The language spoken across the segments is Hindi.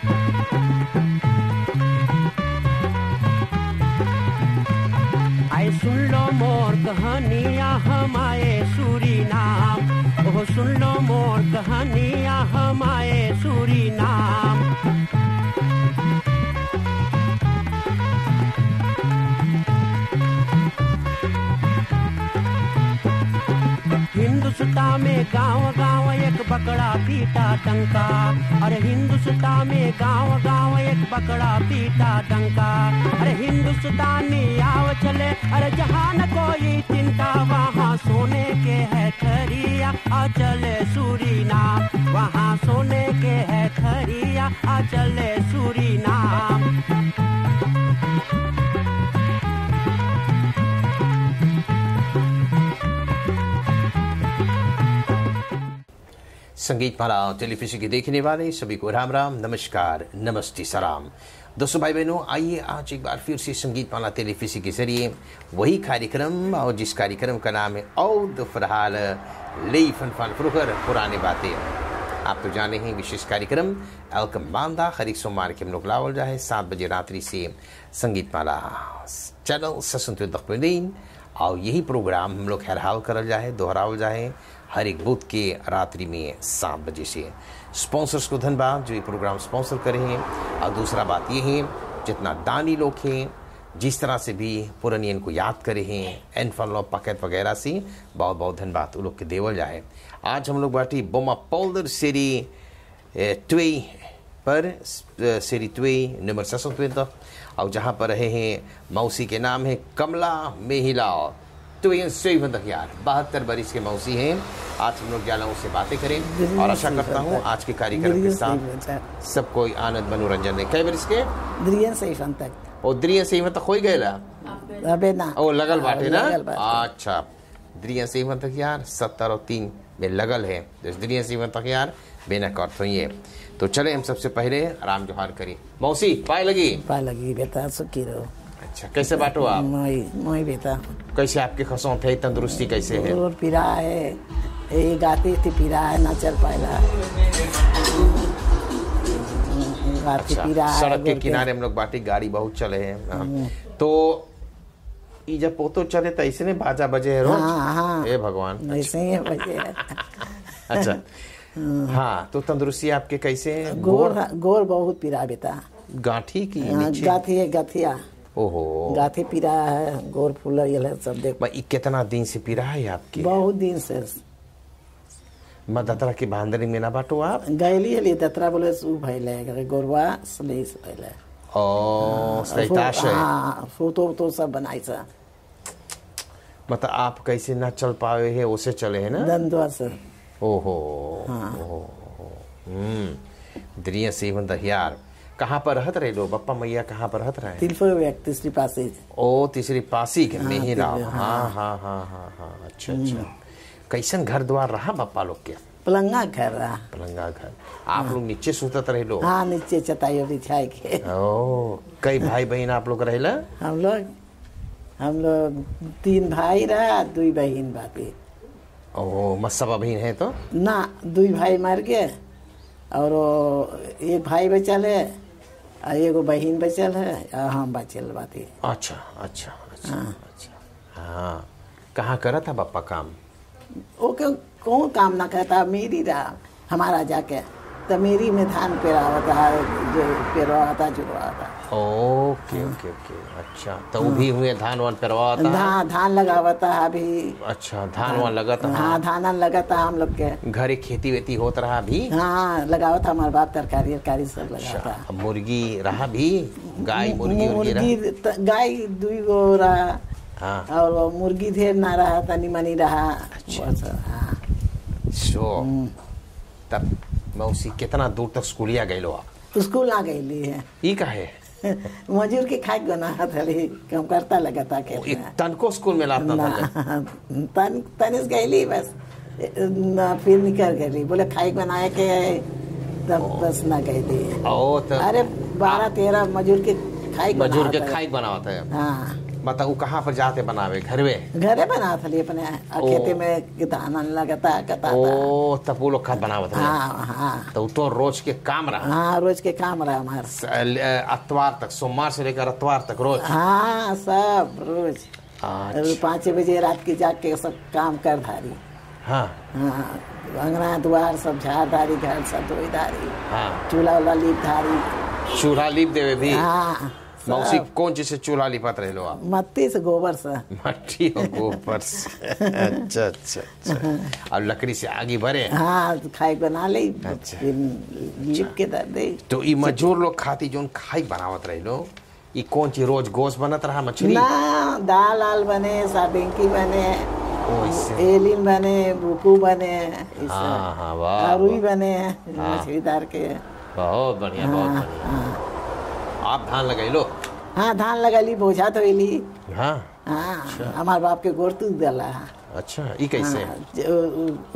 आए सुन लो मोर कहानिया हम आए सूरी नाम। ओ सुन लो मोर कहानिया हम हिंदुस्तान में गाँव गाँव एक बकरा पीटा टंका। अरे हिंदुस्तान में गाँव गाँव एक बकरा पीटा टंका। अरे हिंदुस्तानी आव चले, अरे जहाँ न कोई चिंता, वहाँ सोने के है खरिया आ चले सूरी नाम वहाँ सोने के है खरिया आ चले सूरी संगीत माला टेलीविज़न के देखने वाले सभी को राम राम, नमस्कार, नमस्ते, सलाम। दोस्तों भाई बहनों आइए आज एक बार फिर से संगीत माला टेलीविज़न के ज़रिए वही कार्यक्रम, और जिस कार्यक्रम का नाम है औद फरहाल लेई फन फन फुरकर पुराने बातें। आप तो जाने हैं विशेष कार्यक्रम एलकम बांदा हर सोमवार के हम लोग लावल जाए, सात बजे रात्रि से संगीत माला। चैनल ससुंत और यही प्रोग्राम हम लोग हर हाल करल जाए, दोहरावल जाए हर एक बुध के रात्रि में सात बजे से। स्पॉन्सर्स को धन्यवाद, जो ये प्रोग्राम स्पॉन्सर करे हैं। और दूसरा बात ये है, जितना दानी लोग हैं, जिस तरह से भी पुरानियन को याद करे हैं एनफल पकेट वगैरह से बहुत बहुत धन्यवाद, उन लोग के देवल जाए। आज हम लोग बाटी बोमा पोल्डर सेरी ट्वे पर सेरी ट्वे नंबर ससो तक और जहाँ पर रहे हैं, मौसी के नाम है कमला मेहिला। तो ये सही तक यार बहत्तर बरिस के मौसी हैं। आज हम लोग जाला से बातें करें और आशा करता हूँ आज के कार्यक्रम के साथ सब कोई आनंद मनोरंजन है। कई बरिस के द्रियन सही फन तक ओ द्रिय सही तक हो गए अबे ना। ओ लगल बाटे ना। अच्छा। द्रिय सही तक यार सत्तर और तीन में लगल है। तो द्रिय सही तक यार बेना कर तो ये। तो चले हम सबसे पहले राम जोहार करी। मौसी पाए लगी? पा लगी बेटा सुखी रहो। अच्छा कैसे बाटो आप? मोई मोई बेटा। कैसे आपके खसों थे तंदुरुस्ती कैसे है? और पीरा है ये गाती थी पीरा है ना चल पाएला गाती अच्छा सड़क के किनारे हम लोग बाटी गाड़ी बहुत चले हैं हाँ। तो ई जब पोतो चले तो ऐसे नहीं बाजा बजे है रोज? हाँ, हाँ। हे भगवान ऐसे ही है बजे। अच्छा। हाँ तो तंदुरुस्ती आपके कैसे है? गोर गोर? बहुत पीरा बेटा। गांठी की गाथी है गथिया ओहो। गाथी पीरा है गोर फूल ये सब देख। कितना दिन से पी रहा है आपकी? बहुत दिन से। मदतरा की बांदरी में ना बाटो आप? गैली हली दतरा बोले सु भइले गोरवा सलेस भइले ओ सैताश है। हाँ फ़ोटो तो सब बनाई सा। मतलब आप कैसे ना चल पाए है उसे चले है ना? दंदवा से। ओहो ओहो हम्म द्रिय सेवन दहियार कहाँ पर रहत रहे लोग? बप्पा मैया कहाँ पर रहत रहे तिलफो व्यक्ति श्री पासे ओ तीसरी पासी के मेहिरा तिल- हाँ। हाँ हाँ हाँ हाँ अच्छा अच्छा। कैसन घर द्वार रहा बप्पा लोग के? पलंगा घर रहा। पलंगा घर। आप लोग नीचे सुतत रहे लो हाँ नीचे चटाई बिछाए के। ओ कई भाई बहन आप लोग रहेला? हम लोग हम लोग तीन भाई रहा दुई बहन बापी। ओ मस्सबा बहन है तो? ना दुई भाई मर गए और एक भाई बचल है एगो बहन बचल है हम बचल बाती। अच्छा अच्छा अच्छा अच्छा। हाँ। कहाँ करा था पापा काम? वो क्यों कौन काम ना करता? मेरी रहा हमारा जाके। तो मेरी में धान पेरा था जो पेरवा था जुड़वा था। Okay okay okay. अच्छा तो भी हुए धान वान परवा था? धान धान लगावा था अभी। अच्छा धान वान लगा था हाँ धान लगा था हम लोग के। घरे खेती वेती होत रहा भी हाँ लगावा था हमारे बाप तरकारी तरकारी सब लगा था अच्छा मुर्गी रहा भी? गाय मुर्गी मुर्गी गाय दुई गो रहा। हाँ। और वो मुर्गी ढेर ना रहा तनी मनी रहा। अच्छा। हाँ। सो तब मौसी कितना दूर तक स्कूलिया गए लो आप स्कूल ना गई ली है। ई का है? मजूर के खाए बना था कम करता लगा था खेत तनको स्कूल में लाता था ना तन तनिस गईली बस। ना फिर निकल गई बोले खाई बनाए के तब बस ना गईली ओ तो अरे बारह तेरह मजूर के खाई मजूर के। खाई बनावत है हाँ। मतलब वो कहाँ पर जाते बनावे? घर में? घरे बना था अपने आ, ओ। खेते में धान लगता कता ओ तब वो लोग खाद बनावत हाँ हाँ। तो वो तो रोज के काम रहा। हाँ रोज के काम रहा हमारा। अतवार तक सोमवार से लेकर अतवार तक रोज। हाँ सब रोज। पाँच बजे रात की जाके सब काम कर धारी। हाँ। हाँ अंगना द्वार सब झाड़ धारी घर सब धोई धारी। हाँ। चूल्हा उला लीप धारी। चूल्हा लीप देवे भी। हाँ। मौसी कौन चीज़ से चूल्हा लिपत रहे लो आप मत्ती से गोबर से मट्टी और गोबर से अच्छा अच्छा अच्छा और लकड़ी से आगे भरे हाँ खाई बना ली अच्छा। फिर के दर दे तो ई मजदूर लोग खाती जोन खाई बनावत रहे लो ई कौन चीज़ रोज गोश्त बनत रहा मछली ना दाल आल बने साबिंकी बने एलिन बने बुकू बने हाँ, हाँ, वाह। बने मछली दार के बहुत बढ़िया बहुत बढ़िया आप धान लगाई लो। हाँ धान लगली बोझा तो एली हाँ? हाँ हमारे बाप के गोर तू दिला अच्छा ई कैसे? हाँ,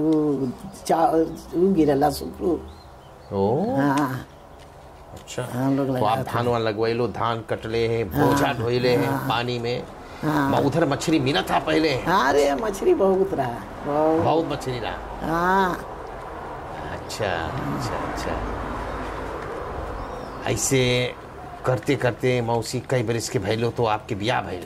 उ- चा- उ गिरला सुपरू। ओ? हाँ। अच्छा। हम लोग तो आप धान वान लगवाइलो धान कटले हैं बोझा ढोइले हैं पानी में। हाँ। उधर मछली मिला था पहले? हाँ रे मछली बहुत रहा। बहुत। बहुत मछली रहा। हाँ। अच्छा अच्छा अच्छा। ऐसे करते करते मौसी कई बरिस के भैलो तो आपके ब्याह भैल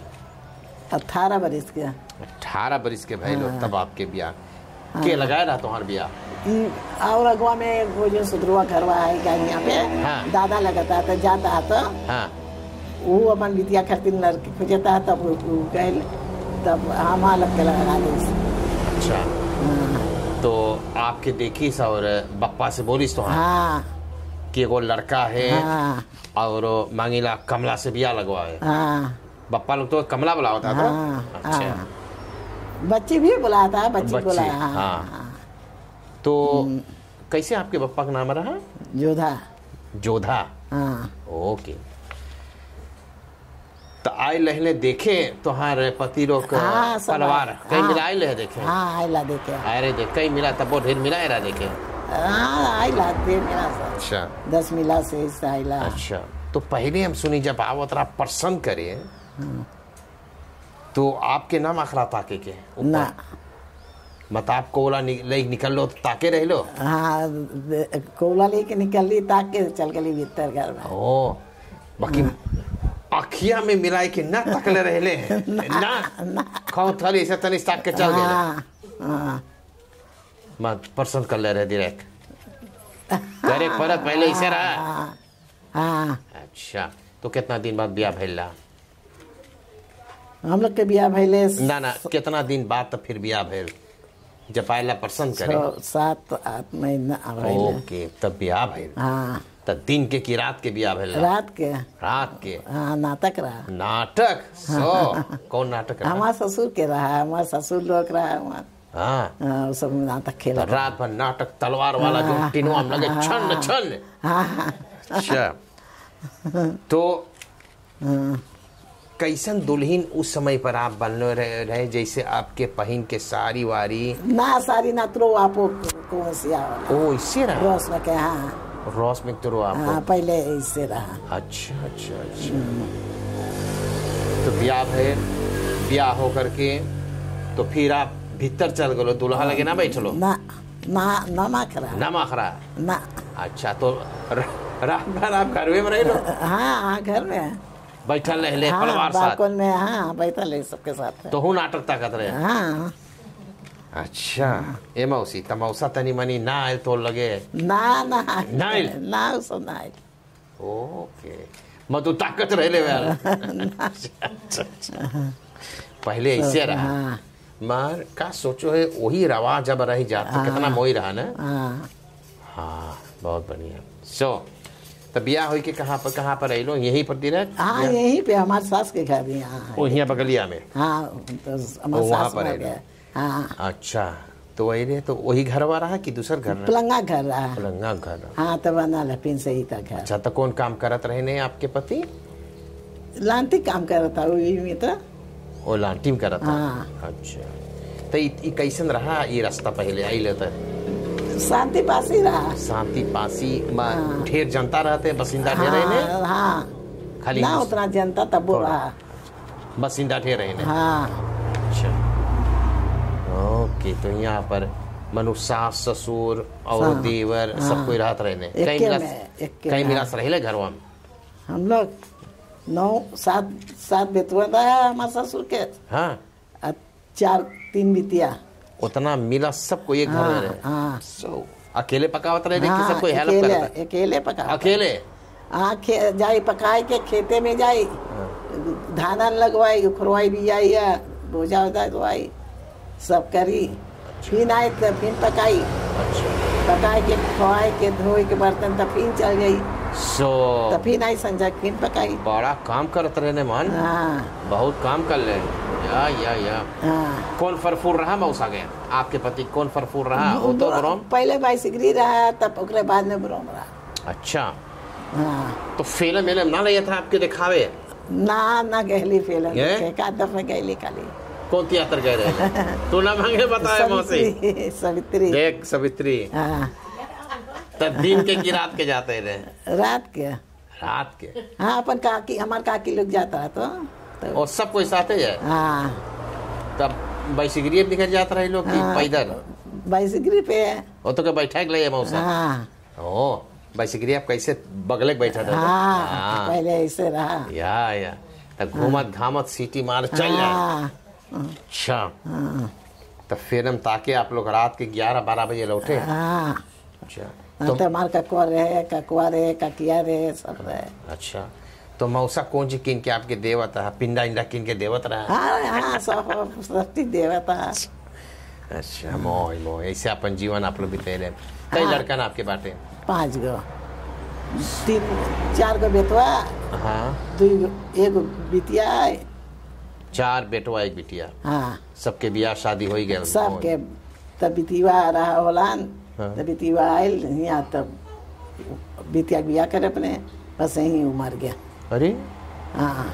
अठारह बरस के अठारह बरिस के भैलो तब आपके ब्याह। के लगाया रहा तुम्हार ब्याह? और अगवा में वो जो सुधरवा घरवा है का यहाँ पे हाँ। दादा लगता था जाता है तो हाँ। वो अपन बिटिया खातिर लड़की खोजता है तब गए तब हम लग के लगा दे अच्छा। तो आपके देखीस और बप्पा से बोलिस तो हाँ। हाँ। कि एगो लड़का है हाँ और मांगीला कमला से ब्याह लगवाए हाँ बप्पा लोग तो कमला बुलावता था हाँ, अच्छा हाँ। बच्ची भी बुलाता है बच्ची बच्ची, बुला हाँ। हाँ तो कैसे आपके बप्पा का नाम रहा जोधा जोधा हाँ ओके तो आए लहले देखे तुम्हारे पति लोग का हाँ, सब परिवार आए। कहीं हाँ। मिला आए देखे हाँ आइला देखे अरे देख कहीं मिला तब वो ढेर मिला है देखे हाँ आइला दे मिला से अच्छा। दस मिला से आइला अच्छा तो पहले हम सुनी जब आवत रहा पसंद करे तो आपके नाम अखरा ताके के ना। मत आप कोला नि, ले निकल लो ताके रह लो। हाँ कोला लेके निकली ताके चल गली भीतर घर में। ओ बाकी अखिया में मिलाई के ना तकले रहले हैं। ना खाओ थाली से तनी ताक के चल गए। हाँ हाँ। पसंद कर ले रहे डायरेक्ट करे पर पहले इसे रहा। हाँ। हाँ अच्छा तो कितना दिन बाद ब्याह भैला? हम लोग के बियाह भैले ना ना कितना दिन बाद तो फिर ब्याह भैल? जब आयला पसंद करे। सात आठ महीना ओके तब ब्याह भैल। हाँ। तब दिन के की रात के ब्याह भैल? रात के। रात के? हाँ नाटक रहा। नाटक? सो कौन नाटक रहा? हमारे ससुर के रहा हमारे ससुर लोग रहा हाँ हाँ, सब नाटक तो खेला रात भर नाटक तलवार वाला जो टिनवा में लगे छन छन। हाँ हाँ अच्छा। तो कैसन दुल्हन उस समय पर आप बनने रहे, रहे जैसे आपके पहन के सारी वारी? ना सारी ना तुरो आपो कौन सी ओ इससे रहा? रोस में के हाँ। रॉस में तो आपको? हाँ पहले इससे रहा। अच्छा अच्छा अच्छा। तो ब्याह है ब्याह हो करके तो फिर आप भीतर चल गलो दूल्हा लगे ना बैठलो ना ना रहा रहा ना अच्छा तो र- रात भर आप घरवे में रह लो हाँ हाँ घर में बैठल हाँ परिवार साथ में हाँ बैठल सबके साथ तो हूँ नाटक ताकत रहे हाँ अच्छा ए मौसी त मौसा तनी मनी ना आयल तो लगे ना ना ना? ना ना। ओके मैं तो ताकत अच्छा अच्छा पहले ऐसे रहा हाँ मार का सोचो है वही रवा जब रही जाता कितना मोई रहा ना। हाँ। हाँ बहुत बढ़िया। सो तो ब्याह हुई के कहाँ पर कहाँ पर रही यहीं पर direct? हाँ यहीं पे हमारे सास के घर भी यहाँ है यहाँ बगलिया में। हाँ तो वहाँ पर मर है हाँ। अच्छा तो वही रे तो वही घर वा रहा कि दूसर घर पलंगा घर रहा। पलंगा घर हाँ तो बना लपिन से ही था घर। अच्छा तो कौन काम करत रहे ने आपके पति? लांती काम कर रहा था वही में तो वो लांटी करत हाँ। अच्छा। तो ई कैसन रहा ये रास्ता पहले? आई लेता शांति पास ही रहा। शांति पासी में ढेर जनता रहते बसिंदा ढेर हाँ ने हाँ। खाली ना उतना जनता तब रहा बस इंडा ठे रहे ने हाँ। अच्छा। ओके तो यहाँ पर मनु सास ससुर और हाँ, देवर सब हाँ। कोई रहत रहे ने कई मिला कई मिला हाँ। रहे घरवा में हम लोग नौ सात सात बेतुआ था हमारे ससुर के। हाँ। चार तीन बितिया। उतना मिला सबको एक घर में हाँ हाँ। सो अकेले पकावत रहे हाँ, सबको हेल्प करता? अकेले पका। अकेले? हाँ जाई पकाई के खेते में जाई। धान लगवाई उखरवाई भी आई है बोझा है तो आई सब करी। फिर आई तो फिर पकाई। अच्छा। पकाई के खवाई के धोई के बर्तन तो फिर चल गई। सो तो फिर आई संजय फिर पकाई। बड़ा काम करत रहे ने मन। हाँ। बहुत काम कर ले। या या या। हाँ। कौन फरफूर रहा मौसा गया आपके पति कौन फरफूर रहा? वो तो ब्रोम पहले बाइसिकरी रहा तब ओकरे बाद में ब्रोम रहा। अच्छा। हाँ। तो फ़िल्म मिलम ना लिया था आपके दिखावे? ना ना गहली फ़िल्म? एक आध दफे गहली खाली। कौन थिएटर गए रहे? तू ना मांगे बताए मौसी। सावित्री। देख सवित्री। हाँ। तब दिन के की रात के जाते रहे? रात के। रात के? हाँ अपन काकी हमार काकी लोग जाता है तो, तो और सब कोई साथे है हाँ। तब बैसिगरी निकल जाता रहे लोग की हाँ। पैदल? बाइसिकरी पे। है वो तो के बैठा के लिए मौसा। हाँ। ओ बैसिगरी आप कैसे बगले के बैठा था हाँ पहले ऐसे रहा। या या। तब घूमत घामत सीटी मार चल जाए हाँ। अच्छा हाँ। तो फिर हम ताके आप लोग रात के ग्यारह बारह बजे लौटे। हाँ। अच्छा। हाँ, तो हमार ककुआ रहे ककुआ रहे ककिया रहे सब रहे। अच्छा तो मौसा कौन जी किन के आपके देवत है? पिंडा इंडा किन के देवत रहा हाँ हाँ सब सब चीज़ देवता अच्छा मोह मोह ऐसे अपन जीवन आप लोग बिते रहे। कई हाँ। लड़का ना आपके बाटे? पाँच गो। तीन चार गो बेटवा हाँ। गो एगो बिटिया चार बेटवा एक बिटिया। हाँ। सबके बियाह शादी हो गया। सबके तब बितिवा रहा होलान। हाँ। तब बितिवा आयल यहाँ तब बितिया बिया करे अपने बस यहीं वो मर गया। अरे? हाँ।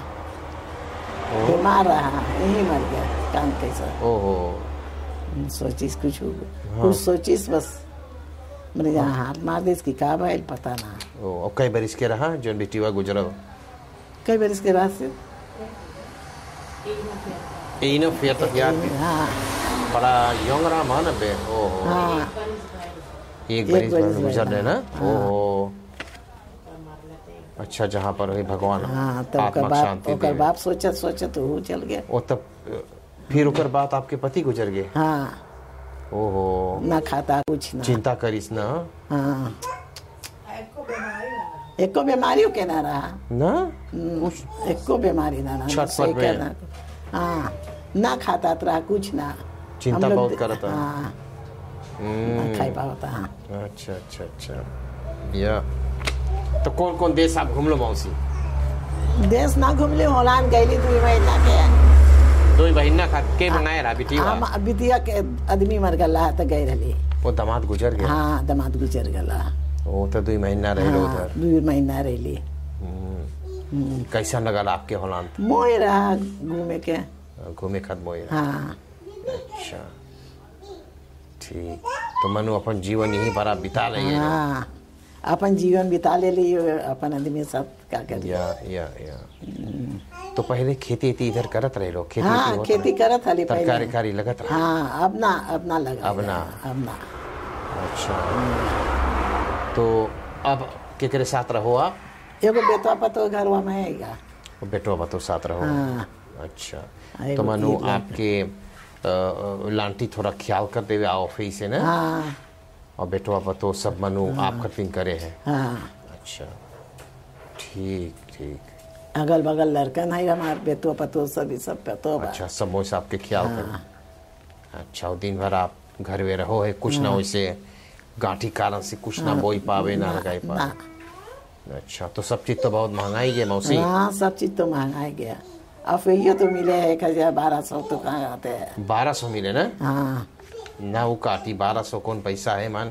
बीमार रहा यहीं मर गया काम कैसा ओहो। सोचिस कुछ हो कुछ सोचिस बस मैंने जहाँ हाथ मार दे इसकी का भाई पता ना। ओ कई बरिस के रहा जो बिटिया गुजरो कई बार इसके रहा रास्ते इनो फिर तो याद हाँ। बड़ा यंग रहा मान बे ओहो। हाँ। एक बरिस गुजर रहे ना? हाँ। ओहो। अच्छा जहाँ पर वही भगवान हाँ तब ओकर बाप ओकर बाप सोचत सोचत वो चल गया। ओ तब फिर ओकर बात आपके पति गुजर गए? हाँ। ओहो। ना खाता कुछ ना। चिंता करिस ना। हाँ। एको बीमारियों के ना रहा। ना? हम्म, एको बीमारी ना रहा। सही में। कहना। हाँ। ना खाता तो रहा कुछ ना। चिंता बहुत करता। हाँ। ना खाई पाता। हाँ अच्छा अच्छा अच्छा। या। तो कौन कौन देश आप घूम लो मौसी? देश ना घूमले होलान गईली दुई महीना के। दो महीना खा के मंगाए रहा बेटी हम बिटिया के आदमी मर गला तो गई रही वो दामाद गुजर गया? हाँ दमाद गुजर गला वो तो दो महीना रहे हाँ उधर। दुई महीना रही कैसा लगल आपके होलान? मोह रहा घूमे के। घूमे खत्म हो हाँ। अच्छा। ठीक तो मनु अपन जीवन यहीं पर आप बिता लेंगे। हाँ अपन जीवन बिता ले लिए अपन आदमी सब क्या कर। या या या। तो पहले खेती वेती इधर करत रहे लोग खेती हाँ खेती? करत हली तरकारी पहले। कारी लगत रहे। हाँ अब ना अब ना लगा अब ना। अब ना अच्छा। तो अब केकरे साथ रहो आप? एगो बेटवा पतो घरवा में आएगा और बेटो बतो साथ रहो। हाँ। अच्छा। तो मानो आपके लांटी थोड़ा ख्याल कर देवे ऑफ़िस से ना? हाँ। और बेटवा बतो सब मनु आप खतिन करे हैं। हाँ। अच्छा। ठीक ठीक। अगल बगल लड़कन है हमारे बेटो पतो सभी सब पतो अच्छा सब वैसे आपके ख्याल कर? अच्छा और दिन भर आप घर में रहो है कुछ ना वैसे गांठी कारण से कुछ ना बोई पावे ना लगाई पावे। अच्छा तो सब चीज़ तो बहुत महँगाई है मौसी। हाँ सब चीज़ तो महँगा गया। अब ये तो मिले एक हज़ार बारह सौ तो कहाँ आते हैं? बारह सौ मिले ना? हाँ। ना वो काटी बारह सौ कौन पैसा है मान?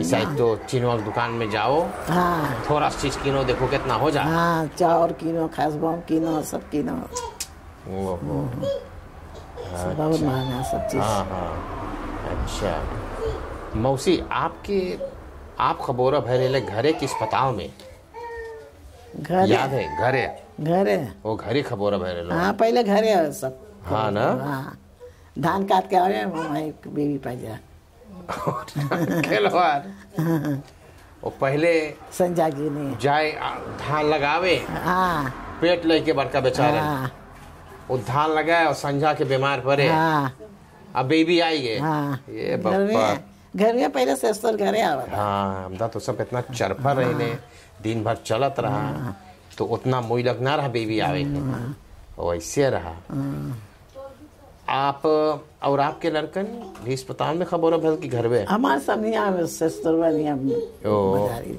ईसाई तो चिनवा की दुकान में जाओ। हाँ। थोड़ा सा चीज़ किनो देखो कितना हो जा। हाँ चाउर किनो खास बम किनो सब किनो। वो वो बहुत महँगा सब चीज़। हाँ हाँ। अच्छा। मौसी आपके आप खबोरा भरेले घरे के अस्पताल में? घर? याद है घरे। घरे वो घरे खबोरा भरे लो। हाँ पहले घरे है सब। हाँ ना? हाँ। धान काट के आवे वहीं बेबी पाजा खेलवार वो पहले संजा जी ने जाए धान लगावे हाँ। पेट लेके बड़का बेचारे। हाँ। वो धान लगाए और संझा के बीमार पड़े। हाँ। अब बेबी आई गए हाँ। ये बप्पा घर में पहले सस्तर घरे आवा हाँ हमदा तो सब इतना चरफा रहने दिन भर चलत रहा। तो उतना मुई लगना रहा बेबी आवे के वैसे रहा। आप और आपके लड़कन भी अस्पताल में खबर भल की घर में? हमारे सब नहीं आवे सस्तर वाली हम ओ। बाजारी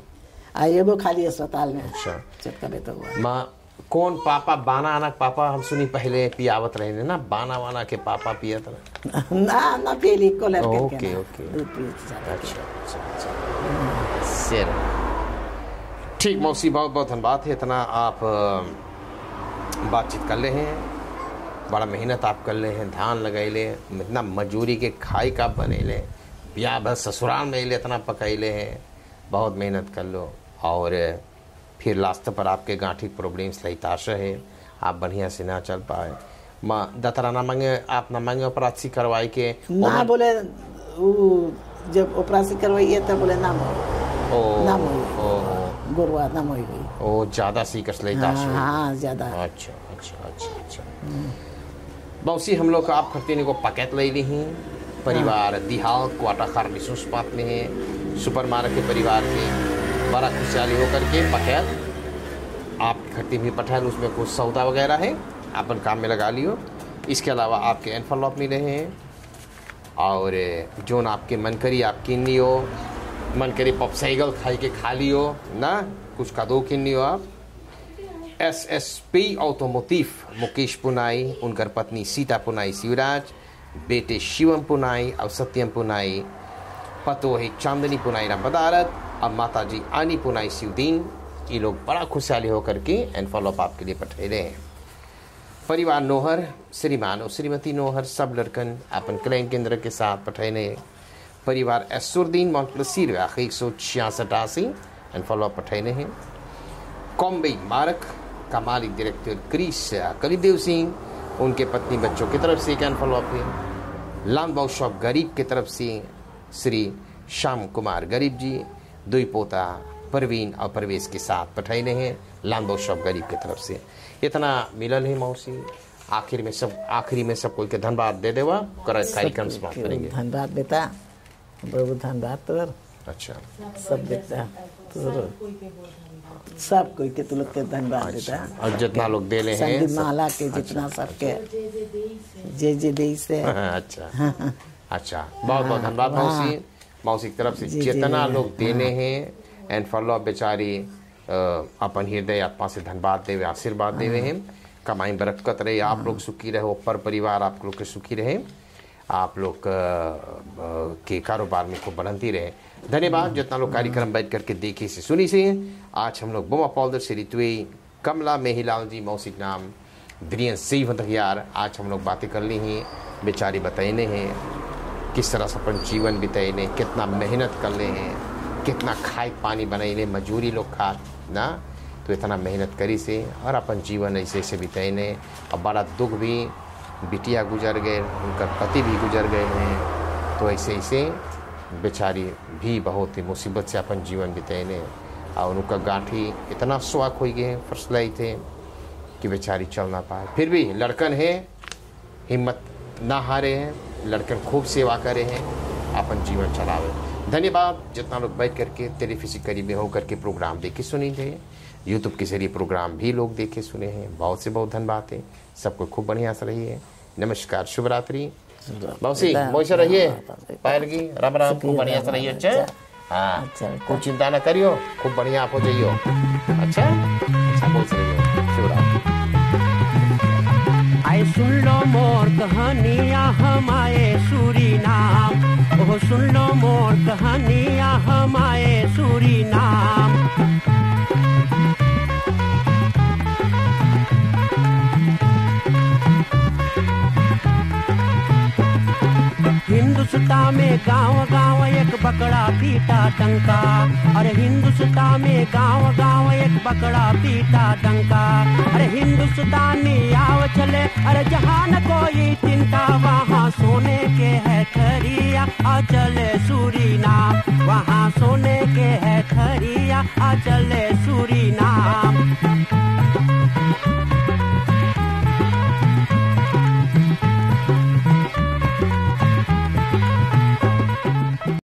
आ एगो खाली अस्पताल में। अच्छा। चटका बेटा हुआ। माँ कौन पापा? बाना आना पापा हम सुनी पहले पियावत रहे ना बाना वाना के पापा पियत रहे। ना ना पीली को लड़के ओके, ओके। अच्छा अच्छा अच्छा। ठीक मौसी बहुत बहुत धन्यवाद। है इतना आप बातचीत कर रहे हैं। बड़ा मेहनत आप कर ले हैं धान लगैले इतना मजूरी के खाई का बने बनैले ब्याह बस ससुराल में अइले इतना पकैले हैं। बहुत मेहनत कर लो। और फिर लास्ट पर आपके गांठी प्रॉब्लम्स लैताश है। आप बढ़िया से ना चल पाए। माँ दतरा ना मांगे आप ना मांगे ऑपरेशन करवाई के। ना बोले वो जब ऑपरेशन करवाइए तब बोले हो ओ हुई ओ ओ, गुरुआ नाम हुई गई। ओ ज़्यादा सीकस लैताश हाँ है हाँ ज़्यादा। अच्छा अच्छा अच्छा अच्छा। मौसी हम लोग आप खर्तीने को पकेट ले ली हैं। परिवार दिहाल क्वाटा खार निसुस पात में है। सुपर मार्केट के परिवार के बड़ा खुशहाली होकर के पकेट। आप खर्ती भी पठाल उसमें कुछ सौदा वगैरह है अपन काम में लगा लियो। इसके अलावा आपके एनफलॉप मिले हैं। और जोन आपके मन करी आप किन लियो मन करी पपसाइगल खाई के खा लियो। ना? कुछ का दो किन लियो आप? S S P automotive Mukesh Punai, उनकर पत्नी सीता पुनाई, शिवराज, बेटे शिवम पुनाई, और सत्यम पुनाई। पतो है चांदनी पुनाई राम बदारत और माता जी आनी पुनाई शिवदीन। ये लोग बड़ा खुशहाली होकर के एनफॉलोप आपके लिए पठे रहे हैं। परिवार नोहर, श्रीमान और श्रीमती नोहर, सब लड़कन अपन क्लैन केंद्र के साथ पठेने परिवार एसुरदीन मोन्टलसीर एक सौ छियासठ आसी। एंड एनफॉलोप पठेने हैं। कॉम्बे मारक का मालिक डायरेक्टर क्रिस कलीदेव सिंह उनके पत्नी बच्चों की तरफ़ से एक एंड एनफॉलोप है। लाल शॉप गरीब की तरफ़ से श्री श्याम कुमार गरीब जी दुई पोता परवीन और परवेश के साथ पठाइने हैं लाल शॉप गरीब की तरफ़ से। इतना मिलल है मौसी आखिर में सब आखिरी में सब कोई के धन्यवाद दे देवा कर कार्यक्रम समाप्त करेंगे। धन्यवाद बेटा। बहुत धन्यवाद तोर अच्छा। सब बेटा तोर सब कोई के तू लोग के धन्यवाद बेटा और जितना लोग दे ले हैं संदीप माला के जितना सबके। जे जे दे से। अच्छा। अच्छा। बहुत बहुत धन्यवाद मौसी मौसी की तरफ़ से जितना लोग देने हैं एंड फॉलो बेचारी अपन हृदय आत्मा से धन्यवाद देवे आशीर्वाद देवे हैं। कमाई बरकत रहे। आप लोग सुखी रहे पर परिवार आप लोग के सुखी रहे। आप लोग के कारोबार में खूब बढ़ती रहे। धन्यवाद, जितना लोग कार्यक्रम बैठ करके देखे से सुनी से आज हम लोग बोमा पौधर से रितुई कमला मेहीलाल जी मौसिक नाम, द्रियन सिंह यार आज हम लोग बातें कर ली हैं, बेचारी बताइने हैं, किस तरह से अपन जीवन बिताइने कितना मेहनत कर ले हैं, कितना खाए पानी बनैले मजूरी लोग खा ना? तो इतना मेहनत करी से, और अपन जीवन ऐसे ऐसे बिताइने और बड़ा दुख भी बिटिया गुजर गए, उनका पति भी गुजर गए हैं। तो ऐसे ऐसे बेचारी भी बहुत ही मुसीबत से अपन जीवन बिताइने और उनका गांठी इतना स्वाक हो गए फसलाई लाई थे कि बेचारी चल ना पाए। फिर भी लड़कन है, हिम्मत ना हारे हैं, लड़कन खूब सेवा करे हैं। अपन जीवन चलावे। धन्यवाद जितना लोग बैठ करके टेलीफिसी करीब में होकर के प्रोग्राम देखे सुनी थे यूट्यूब के ज़रिए प्रोग्राम भी लोग देखे सुने हैं। बहुत से बहुत धन्यवाद है। सबको खूब बढ़िया से रहिए। नमस्कार शुभ रात्रि। मौसी मोइसे रहिए। पायल की राम राम। खूब बढ़िया से रहिए। अच्छा हाँ। कुछ चिंता न करियो। खूब बढ़िया आप हो जाइयो। अच्छा? अच्छा मोइसे रहिए। शुभ रात्रि। आए सुन लो मोर कहानिया हम आए सूरी नाम। सुन मोर कहानिया हम आए सूरी नाम। हिंदुस्तान में गाँव गाँव एक बकड़ा पीटा डंका अरे हिंदुस्तान में गाँव गाँव एक बकड़ा पीटा डंका अरे हिंदुस्तानी आव चले, अरे जहाँ न कोई चिंता वहाँ। वहाँ सोने के है थरिया और सूरी नाम वहाँ सोने के है खरिया और सूरी नाम